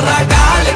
borracales.